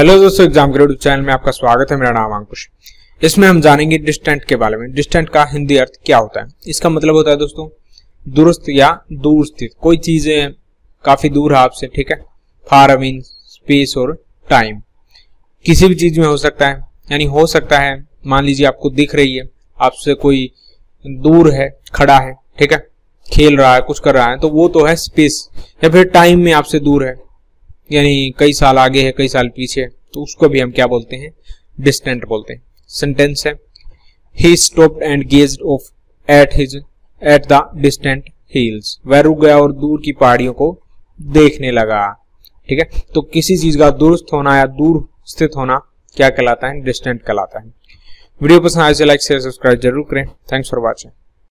Hello दोस्तों, exam channel में आपका स्वागत है। मेरा नाम अंकुश। इसमें हम जानेंगे डिस्टेंट के बारे में। डिस्टेंट का हिंदी अर्थ क्या होता है? इसका मतलब होता है दोस्तों दुरुस्त या दूर स्थित कोई चीज़ काफ़ी दूर है आपसे, ठीक है? फार अमीन स्पेस और टाइम किसी भी चीज़ में हो सकता है, यानी हो सकता है, मान लीजिए आपको दिख रही है, आपसे कोई दूर है, खड़ा है, ठीक है? खेल रहा है, कुछ कर रहा है तो वो तो है स्पेस या फिर टाइम में आपसे दूर है। यानी कई साल आगे है, कई साल पीछे तो उसको भी हम क्या बोलते हैं? डिस्टेंट बोलते हैं। सेंटेंस है he stopped and gaze off at his at the distant hills वह रुक गया और दूर की पहाड़ियों को देखने लगा। ठीक है? तो किसी चीज़ का दुरुस्त होना या दूर स्थित होना क्या कहलाता है? डिस्टेंट कहलाता है। वीडियो पसंद आए तो लाइक शेयर सब्सक्राइब ज़रूर करें। Thanks for watching